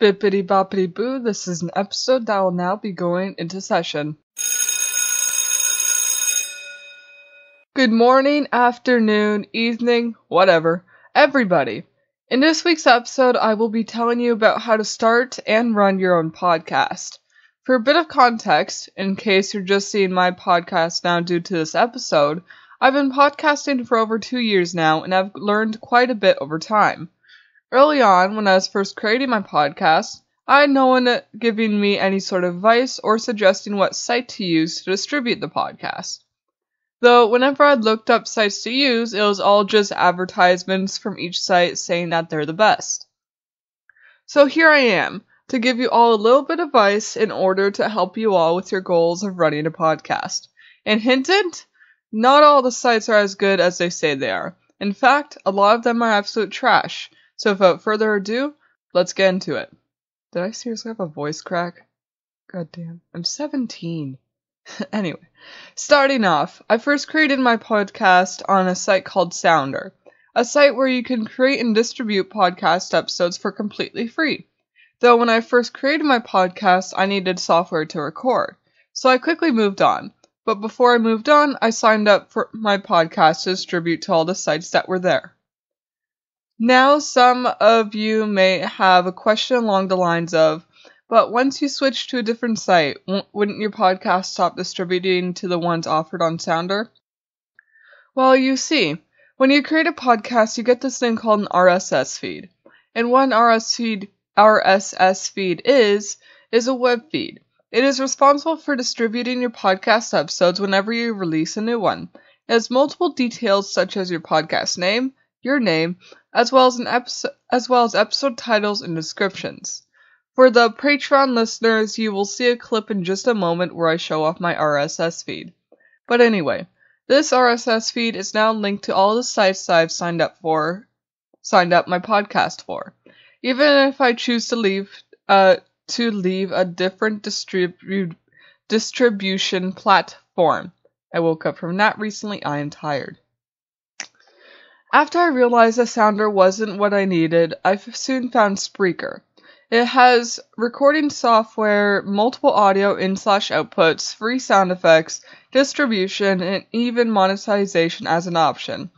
Bippity boppity boo, this is an episode that will now be going into session. Good morning, afternoon, evening, whatever, everybody. In this week's episode, I will be telling you about how to start and run your own podcast. For a bit of context, in case you're just seeing my podcast now due to this episode, I've been podcasting for over two years now and I've learned quite a bit over time. Early on, when I was first creating my podcast, I had no one giving me any sort of advice or suggesting what site to use to distribute the podcast. Though, whenever I'd looked up sites to use, it was all just advertisements from each site saying that they're the best. So here I am, to give you all a little bit of advice in order to help you all with your goals of running a podcast. And hint, hint, not all the sites are as good as they say they are. In fact, a lot of them are absolute trash. So without further ado, let's get into it. Did I seriously have a voice crack? God damn. I'm 17. anyway, starting off, I first created my podcast on a site called Sounder, a site where you can create and distribute podcast episodes for completely free. Though when I first created my podcast, I needed software to record, so I quickly moved on. But before I moved on, I signed up for my podcast to distribute to all the sites that were there. Now, some of you may have a question along the lines of, but once you switch to a different site, wouldn't your podcast stop distributing to the ones offered on Sounder? Well, you see, when you create a podcast, you get this thing called an RSS feed. And an RSS feed, RSS feed is, is a web feed. It is responsible for distributing your podcast episodes whenever you release a new one. It has multiple details such as your podcast name, your name, as well as episode, as well as episode titles and descriptions. For the Patreon listeners, you will see a clip in just a moment where I show off my RSS feed. But anyway, this RSS feed is now linked to all the sites I've signed up for, signed up my podcast for. Even if I choose to leave, uh, to leave a different distribu- distribution platform. I woke up from that recently. I am tired. After I realized that Sounder wasn't what I needed, I soon found Spreaker. It has recording software, multiple audio in slash outputs, free sound effects, distribution, and even monetization as an option.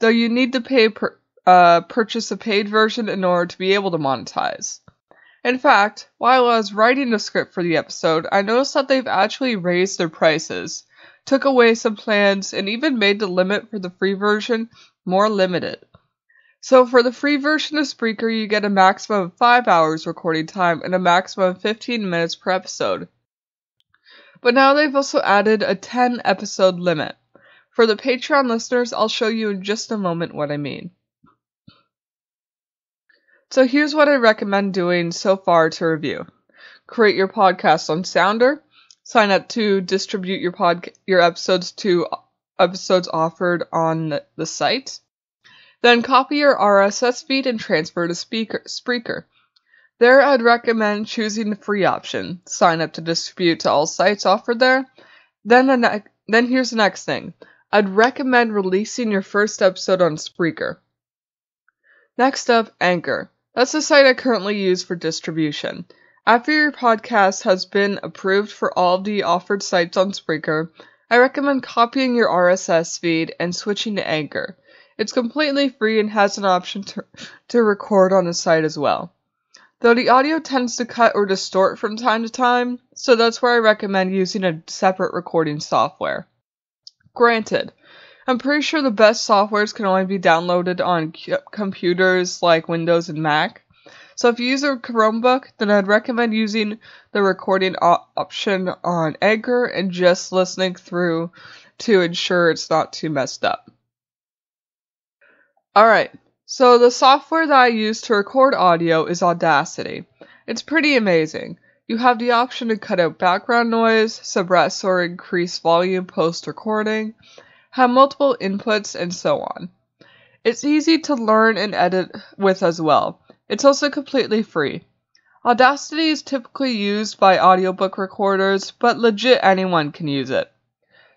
Though you need to pay per, uh, purchase a paid version in order to be able to monetize. In fact, while I was writing the script for the episode, I noticed that they've actually raised their prices, took away some plans, and even made the limit for the free version more limited. So for the free version of Spreaker, you get a maximum of 5 hours recording time and a maximum of 15 minutes per episode. But now they've also added a 10 episode limit. For the Patreon listeners, I'll show you in just a moment what I mean. So here's what I recommend doing so far to review. Create your podcast on Sounder, sign up to distribute your pod your episodes to episodes offered on the site. Then copy your RSS feed and transfer to speaker, Spreaker. There, I'd recommend choosing the free option. Sign up to distribute to all sites offered there. Then, the ne- then here's the next thing. I'd recommend releasing your first episode on Spreaker. Next up, Anchor. That's the site I currently use for distribution. After your podcast has been approved for all the offered sites on Spreaker, I recommend copying your RSS feed and switching to Anchor. It's completely free and has an option to, to record on the site as well. Though the audio tends to cut or distort from time to time, so that's where I recommend using a separate recording software. Granted, I'm pretty sure the best softwares can only be downloaded on computers like Windows and Mac, so if you use a Chromebook, then I'd recommend using the recording op- option on Anchor and just listening through to ensure it's not too messed up. Alright, so the software that I use to record audio is Audacity. It's pretty amazing. You have the option to cut out background noise, suppress or increase volume post recording, have multiple inputs, and so on. It's easy to learn and edit with as well. It's also completely free. Audacity is typically used by audiobook recorders, but legit anyone can use it.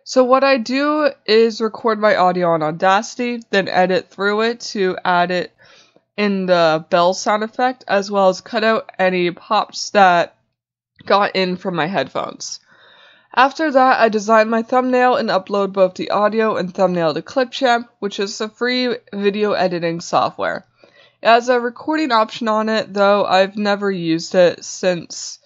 So what I do is record my audio on Audacity, then edit through it to add it in the bell sound effect, as well as cut out any pops that got in from my headphones. After that, I design my thumbnail and upload both the audio and thumbnail to Clipchamp, which is a free video editing software. It has a recording option on it, though I've never used it since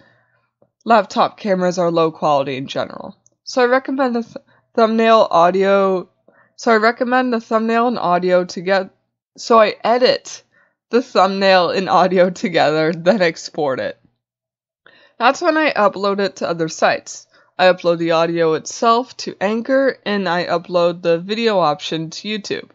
laptop cameras are low quality in general. So I recommend the th- thumbnail audio. So I recommend the thumbnail and audio to get. So I edit the thumbnail and audio together, then export it. That's when I upload it to other sites. I upload the audio itself to Anchor and I upload the video option to YouTube.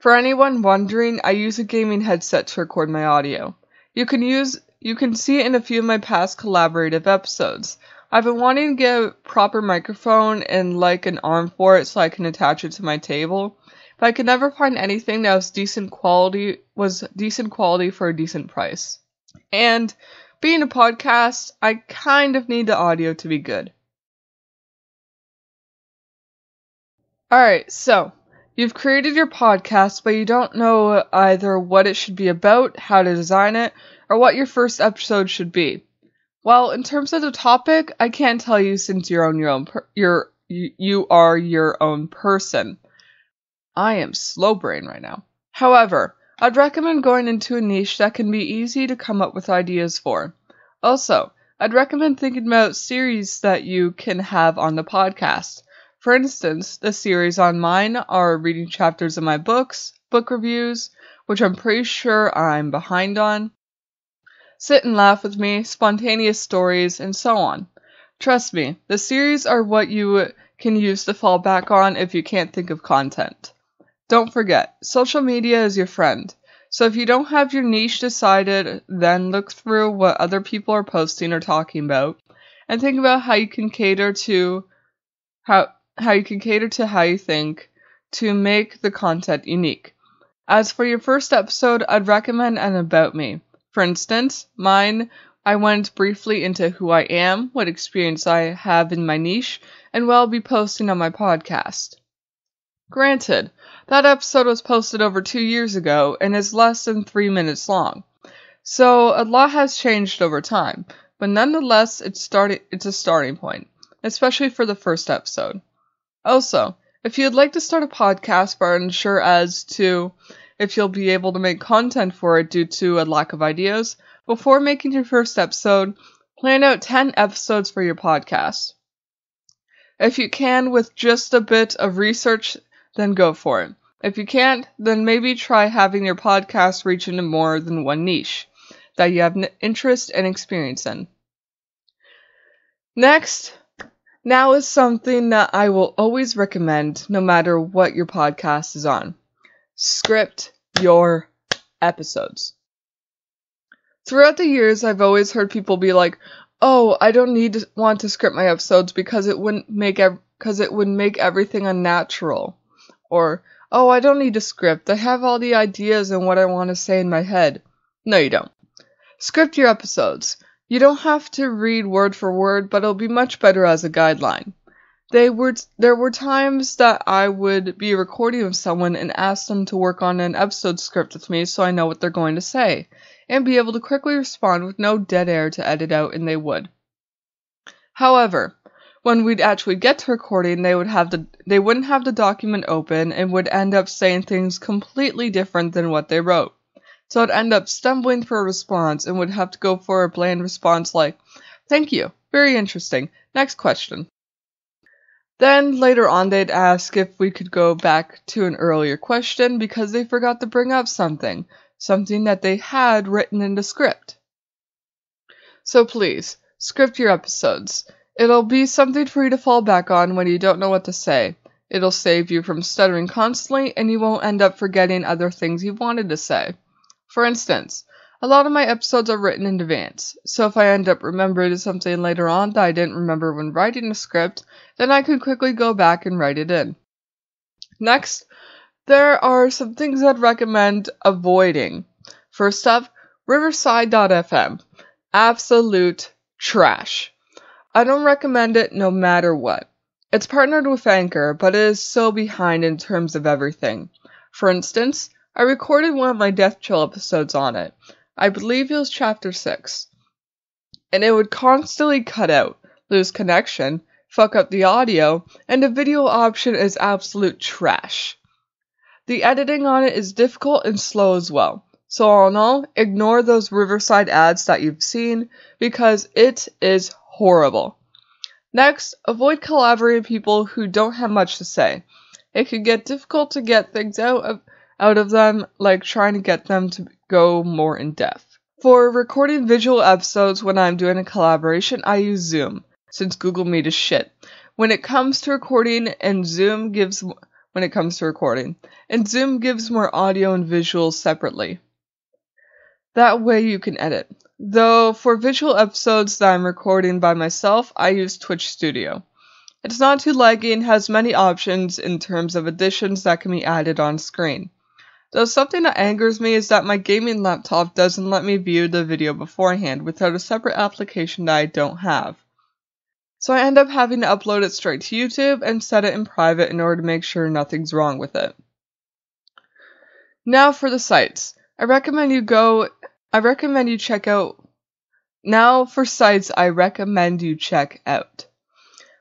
For anyone wondering, I use a gaming headset to record my audio. You can use you can see it in a few of my past collaborative episodes. I've been wanting to get a proper microphone and like an arm for it so I can attach it to my table, but I could never find anything that was decent quality was decent quality for a decent price. And being a podcast, I kind of need the audio to be good. Alright, so you've created your podcast, but you don't know either what it should be about, how to design it, or what your first episode should be. Well, in terms of the topic, I can't tell you since you're on your own per- you are your own person. I am slow brain right now. However, I'd recommend going into a niche that can be easy to come up with ideas for. Also, I'd recommend thinking about series that you can have on the podcast. For instance, the series on mine are reading chapters of my books, book reviews, which I'm pretty sure I'm behind on, sit and laugh with me, spontaneous stories, and so on. Trust me, the series are what you can use to fall back on if you can't think of content. Don't forget, social media is your friend. So if you don't have your niche decided, then look through what other people are posting or talking about and think about how you can cater to how how you can cater to how you think to make the content unique. As for your first episode, I'd recommend an about me. For instance, mine I went briefly into who I am, what experience I have in my niche, and what I'll be posting on my podcast. Granted, that episode was posted over two years ago and is less than three minutes long. So a lot has changed over time, but nonetheless it's starting it's a starting point, especially for the first episode. Also, if you'd like to start a podcast but are unsure as to if you'll be able to make content for it due to a lack of ideas, before making your first episode, plan out 10 episodes for your podcast. If you can, with just a bit of research then go for it. If you can't, then maybe try having your podcast reach into more than one niche that you have interest and experience in. Next, now is something that I will always recommend no matter what your podcast is on. Script your episodes. Throughout the years, I've always heard people be like, "Oh, I don't need to want to script my episodes because it wouldn't make because ev- it would make everything unnatural." Or, oh, I don't need a script. I have all the ideas and what I want to say in my head. No, you don't. Script your episodes. You don't have to read word for word, but it'll be much better as a guideline. They were there were times that I would be recording with someone and ask them to work on an episode script with me so I know what they're going to say and be able to quickly respond with no dead air to edit out and they would. However, when we'd actually get to recording, they would have the they wouldn't have the document open and would end up saying things completely different than what they wrote. So I'd end up stumbling for a response and would have to go for a bland response like, "Thank you, very interesting. Next question." Then later on they'd ask if we could go back to an earlier question because they forgot to bring up something, something that they had written in the script. So please, script your episodes. It'll be something for you to fall back on when you don't know what to say. It'll save you from stuttering constantly and you won't end up forgetting other things you wanted to say. For instance, a lot of my episodes are written in advance, so if I end up remembering something later on that I didn't remember when writing the script, then I can quickly go back and write it in. Next, there are some things I'd recommend avoiding. First up, Riverside.fm. Absolute trash. I don't recommend it no matter what. It's partnered with Anchor, but it is so behind in terms of everything. For instance, I recorded one of my Deathchill episodes on it. I believe it was chapter 6. And it would constantly cut out, lose connection, fuck up the audio, and the video option is absolute trash. The editing on it is difficult and slow as well. So all in all, ignore those Riverside ads that you've seen because it is horrible. Next, avoid collaborating people who don't have much to say. It can get difficult to get things out of, out of them, like trying to get them to go more in depth. For recording visual episodes when I'm doing a collaboration, I use Zoom, since Google Meet is shit. When it comes to recording, and Zoom gives when it comes to recording, and Zoom gives more audio and visuals separately. That way you can edit. Though for visual episodes that I'm recording by myself, I use Twitch Studio. It's not too laggy and has many options in terms of additions that can be added on screen. Though something that angers me is that my gaming laptop doesn't let me view the video beforehand without a separate application that I don't have. So I end up having to upload it straight to YouTube and set it in private in order to make sure nothing's wrong with it. Now for the sites. I recommend you go I recommend you check out now for sites I recommend you check out.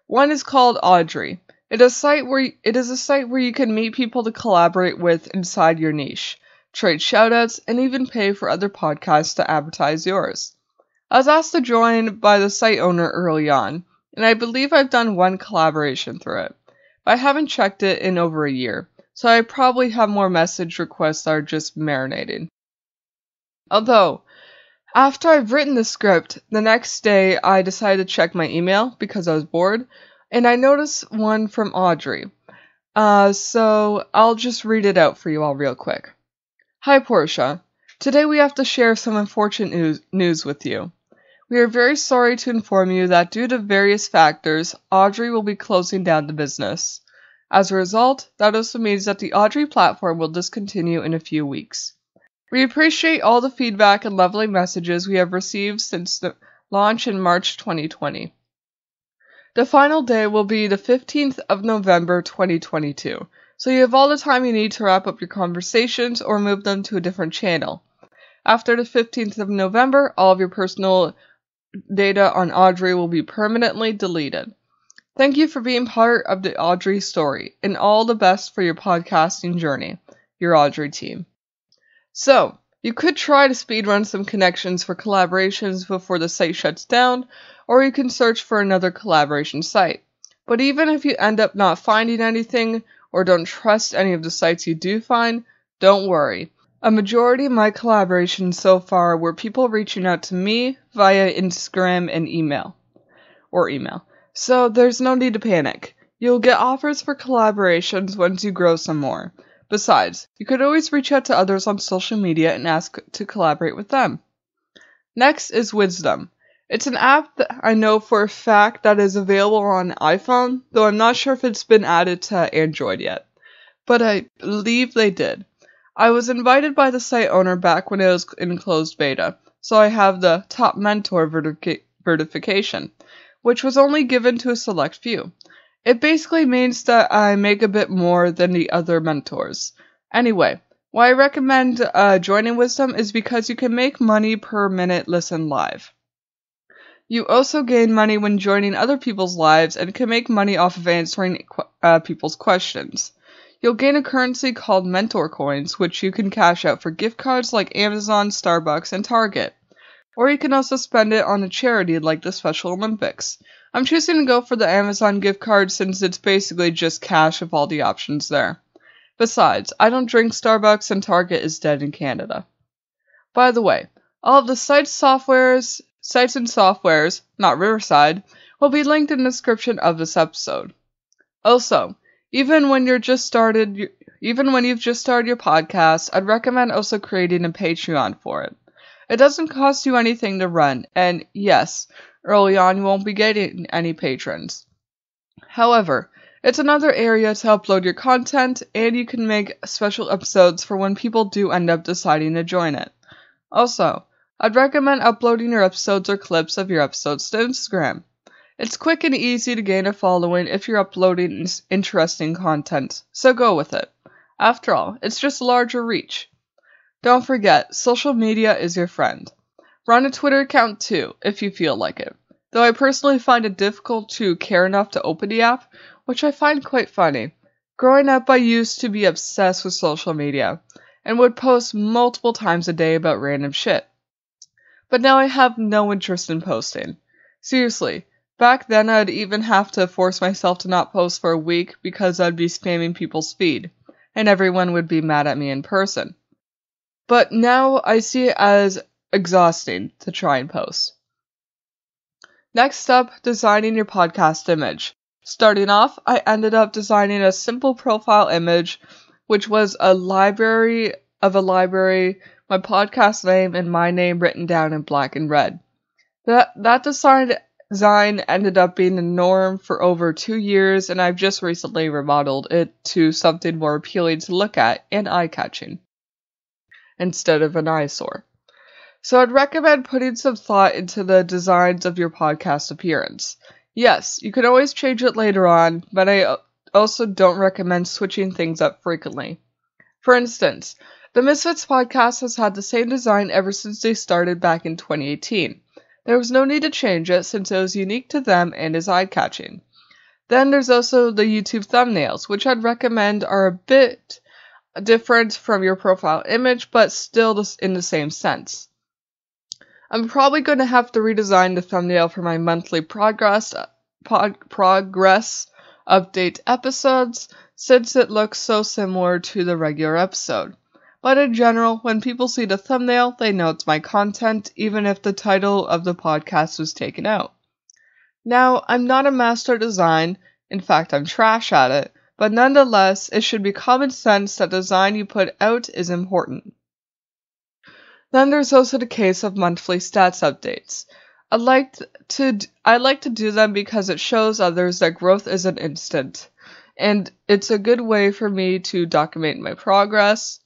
One is called Audry. It is a site where it is a site where you can meet people to collaborate with inside your niche, trade shoutouts, and even pay for other podcasts to advertise yours. I was asked to join by the site owner early on, and I believe I've done one collaboration through it. But I haven't checked it in over a year, so I probably have more message requests that are just marinating. Although, after I've written the script, the next day I decided to check my email because I was bored, and I noticed one from Audry. Uh, so I'll just read it out for you all real quick. Hi, Porscha. Today we have to share some unfortunate news, news with you. We are very sorry to inform you that due to various factors, Audry will be closing down the business. As a result, that also means that the Audry platform will discontinue in a few weeks. We appreciate all the feedback and lovely messages we have received since the launch in March 2020. The final day will be the 15th of November 2022, so you have all the time you need to wrap up your conversations or move them to a different channel. After the 15th of November, all of your personal data on Audry will be permanently deleted. Thank you for being part of the Audry story, and all the best for your podcasting journey. Your Audry team. So, you could try to speedrun some connections for collaborations before the site shuts down, or you can search for another collaboration site. But even if you end up not finding anything, or don't trust any of the sites you do find, don't worry. A majority of my collaborations so far were people reaching out to me via Instagram and email. Or email. So there's no need to panic. You'll get offers for collaborations once you grow some more. Besides, you could always reach out to others on social media and ask to collaborate with them. Next is Wisdom. It's an app that I know for a fact that is available on iPhone, though I'm not sure if it's been added to Android yet. But I believe they did. I was invited by the site owner back when it was in closed beta, so I have the Top Mentor certification, which was only given to a select few. It basically means that I make a bit more than the other mentors. Anyway, why I recommend uh, joining Wisdom is because you can make money per minute listen live. You also gain money when joining other people's lives and can make money off of answering uh, people's questions. You'll gain a currency called Mentor Coins, which you can cash out for gift cards like Amazon, Starbucks, and Target. Or you can also spend it on a charity like the Special Olympics. I'm choosing to go for the Amazon gift card since it's basically just cash of all the options there. Besides, I don't drink Starbucks and Target is dead in Canada. By the way, all of the sites softwares sites and softwares, not Riverside, will be linked in the description of this episode. Also, even when you're just started, even when you've just started your podcast, I'd recommend also creating a Patreon for it. It doesn't cost you anything to run, and yes, early on you won't be getting any patrons. However, it's another area to upload your content, and you can make special episodes for when people do end up deciding to join it. Also, I'd recommend uploading your episodes or clips of your episodes to Instagram. It's quick and easy to gain a following if you're uploading interesting content, so go with it. After all, it's just larger reach. Don't forget, social media is your friend. Run a Twitter account too, if you feel like it. Though I personally find it difficult to care enough to open the app, which I find quite funny. Growing up, I used to be obsessed with social media and would post multiple times a day about random shit. But now I have no interest in posting. Seriously, back then I'd even have to force myself to not post for a week because I'd be spamming people's feed, and everyone would be mad at me in person. But now I see it as exhausting to try and post. Next up, designing your podcast image. Starting off, I ended up designing a simple profile image, which was a library of a library, my podcast name, and my name written down in black and red. That, that design, design ended up being the norm for over two years, and I've just recently remodeled it to something more appealing to look at and eye catching instead of an eyesore. So I'd recommend putting some thought into the designs of your podcast appearance. Yes, you can always change it later on, but I also don't recommend switching things up frequently. For instance, the Misfits podcast has had the same design ever since they started back in 2018. There was no need to change it since it was unique to them and is eye catching. Then there's also the YouTube thumbnails, which I'd recommend are a bit different from your profile image, but still in the same sense. I'm probably going to have to redesign the thumbnail for my monthly progress pod, progress update episodes since it looks so similar to the regular episode. But in general, when people see the thumbnail, they know it's my content, even if the title of the podcast was taken out. Now, I'm not a master design, in fact, I'm trash at it, but nonetheless, it should be common sense that the design you put out is important. Then there's also the case of monthly stats updates. I like to I like to do them because it shows others that growth isn't instant, and it's a good way for me to document my progress.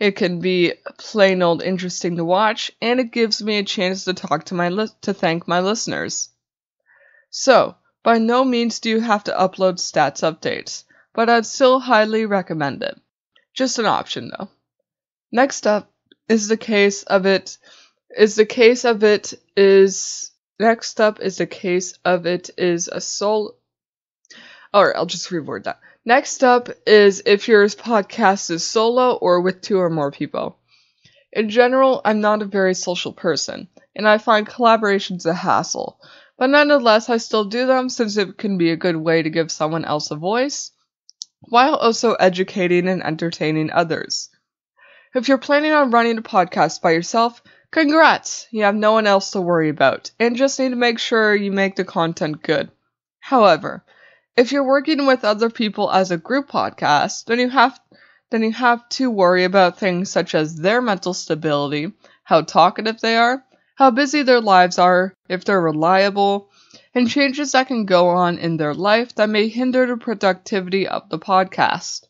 It can be plain old interesting to watch, and it gives me a chance to talk to my li- to thank my listeners. So, by no means do you have to upload stats updates, but I'd still highly recommend it. Just an option though. Next up, is the case of it is the case of it is next up is the case of it is a soul or I'll just reword that. Next up is if your podcast is solo or with two or more people. In general, I'm not a very social person, and I find collaborations a hassle. But nonetheless, I still do them since it can be a good way to give someone else a voice, while also educating and entertaining others. If you're planning on running a podcast by yourself, congrats! You have no one else to worry about, and just need to make sure you make the content good. However, if you're working with other people as a group podcast, then you have then you have to worry about things such as their mental stability, how talkative they are, how busy their lives are, if they're reliable, and changes that can go on in their life that may hinder the productivity of the podcast.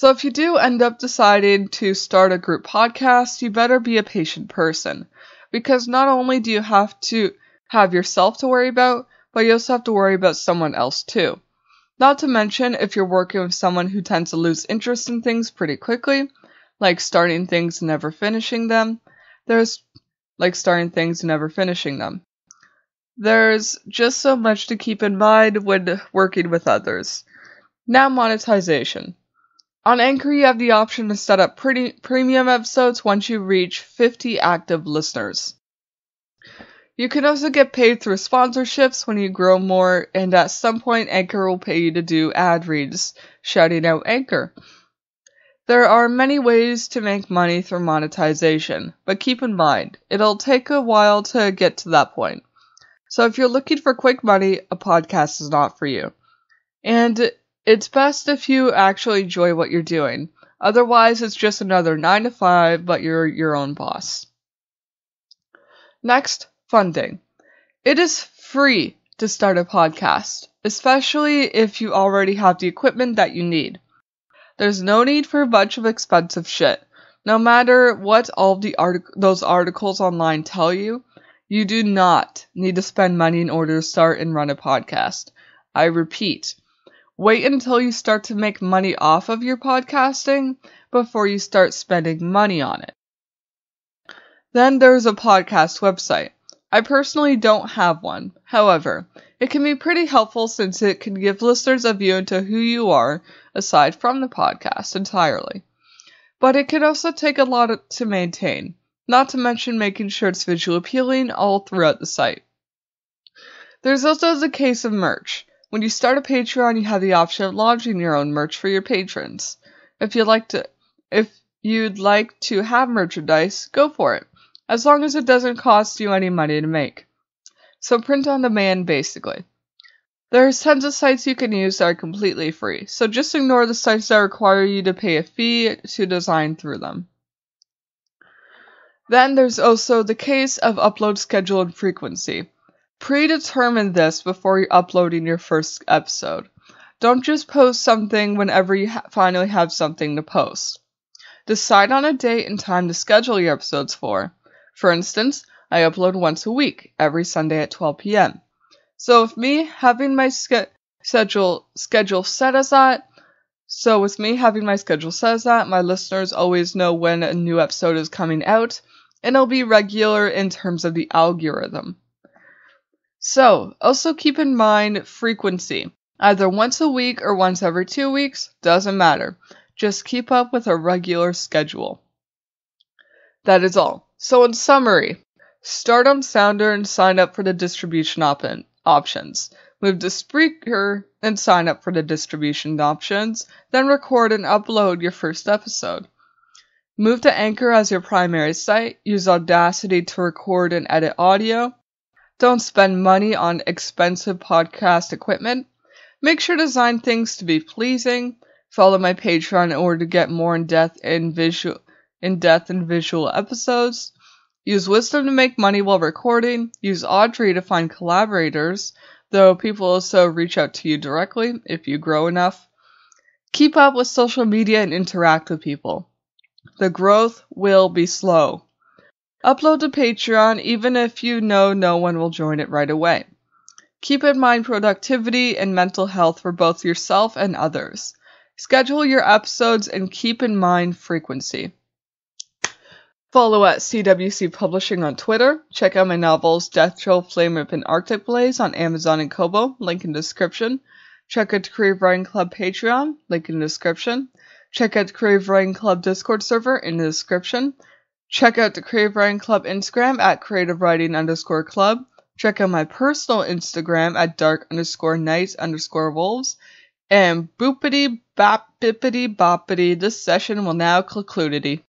So if you do end up deciding to start a group podcast, you better be a patient person. Because not only do you have to have yourself to worry about, but you also have to worry about someone else too. Not to mention if you're working with someone who tends to lose interest in things pretty quickly, like starting things and never finishing them, there's like starting things and never finishing them. There's just so much to keep in mind when working with others. Now monetization. On Anchor, you have the option to set up pretty premium episodes once you reach 50 active listeners. You can also get paid through sponsorships when you grow more, and at some point, Anchor will pay you to do ad reads, shouting out Anchor. There are many ways to make money through monetization, but keep in mind, it'll take a while to get to that point. So if you're looking for quick money, a podcast is not for you. And it's best if you actually enjoy what you're doing. Otherwise, it's just another 9 to 5, but you're your own boss. Next, funding. It is free to start a podcast, especially if you already have the equipment that you need. There's no need for a bunch of expensive shit. No matter what all the artic- those articles online tell you, you do not need to spend money in order to start and run a podcast. I repeat, Wait until you start to make money off of your podcasting before you start spending money on it. Then there's a podcast website. I personally don't have one. However, it can be pretty helpful since it can give listeners a view into who you are aside from the podcast entirely. But it can also take a lot to maintain, not to mention making sure it's visually appealing all throughout the site. There's also the case of merch. When you start a Patreon, you have the option of launching your own merch for your patrons. If you'd like to if you'd like to have merchandise, go for it as long as it doesn't cost you any money to make. So print on demand basically. There's tons of sites you can use that are completely free, so just ignore the sites that require you to pay a fee to design through them. Then there's also the case of upload schedule and frequency. Predetermine this before you're uploading your first episode. Don't just post something whenever you ha- finally have something to post. Decide on a date and time to schedule your episodes for. For instance, I upload once a week, every Sunday at 12 p.m. So with me having my ske- schedule schedule set as that, so with me having my schedule set as that, my listeners always know when a new episode is coming out, and it'll be regular in terms of the algorithm. So, also keep in mind frequency. Either once a week or once every two weeks, doesn't matter. Just keep up with a regular schedule. That is all. So, in summary, start on Sounder and sign up for the distribution op- options. Move to Spreaker and sign up for the distribution options. Then record and upload your first episode. Move to Anchor as your primary site. Use Audacity to record and edit audio. Don't spend money on expensive podcast equipment. Make sure to design things to be pleasing. Follow my Patreon in order to get more in depth and visual in depth and visual episodes. Use wisdom to make money while recording. Use Audry to find collaborators, though people also reach out to you directly if you grow enough. Keep up with social media and interact with people. The growth will be slow. Upload to Patreon even if you know no one will join it right away. Keep in mind productivity and mental health for both yourself and others. Schedule your episodes and keep in mind frequency. Follow at CWC Publishing on Twitter. Check out my novels Deathchill, Flame Whip, and Arctic Blaze on Amazon and Kobo. Link in description. Check out the Creative Writing Club Patreon. Link in description. Check out the Creative Writing Club Discord server in the description. Check out the Creative Writing Club Instagram at creative writing underscore club. Check out my personal Instagram at dark underscore night underscore wolves. And boopity bop bippity boppity, this session will now concludity.